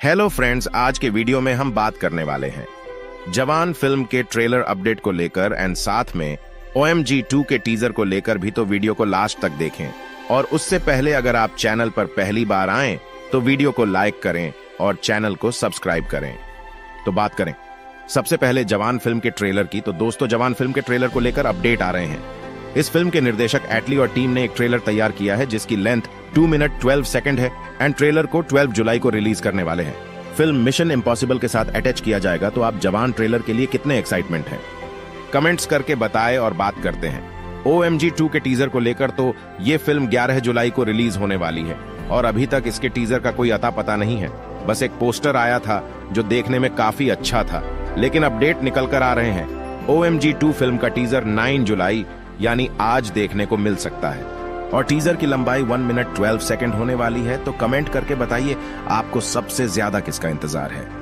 Hello friends आज के video में हम बात करने वाले हैं। जवान फ़िल्म के ट्रेलर अपडेट को लेकर एंड साथ में ओ एम के टीजर को लेकर भी तो वीडियो को लास्ट तक देखें। और उससे पहले अगर आप चैनल पर पहली बार आए तो वीडियो को लाइक करें और चैनल को सब्सक्राइब करें। तो बात करें। सबसे पहले जवान फ़िल्म के ट्रेलर की तो दोस्तों जवान फ़िल्म के ट्रेलर को लेकर अपडेट आ रहे हैं। इस फ़िल्म के निर्देशक एटली और टीम ने एक ट्रेलर तैयार किया है, जिसकी length two minute twelve second है एंड ट्रेलर को ट्वेल्व जुलाई को रिलीज़ करने वाले हैं। फ़िल्म मिशन इम्पॉसिबल के साथ अटैच किया जाएगा तो आप जवान ट्रेलर के लिए कितने एक्साइटमेंट हैं? कमेंट्स करके बताए और बात करते हैं। ओ एम जी टू के टीजर को लेकर तो ये फ़िल्म 11 जुलाई को रिलीज़ होने वाली है, और अभी तक इसके टीजर का कोई अता पता नहीं है। बस एक पोस्टर आया था जो देखने में काफ़ी अच्छा था, लेकिन अपडेट निकल कर आ रहे हैं। ओ एम जी टू फ़िल्म का टीजर 9 जुलाई, यानी आज देखने को मिल सकता है। और टीजर की लंबाई वन मिनट ट्वेल्व सेकेंड होने वाली है तो कमेंट करके बताइए, आपको सबसे ज़्यादा किसका इंतज़ार है?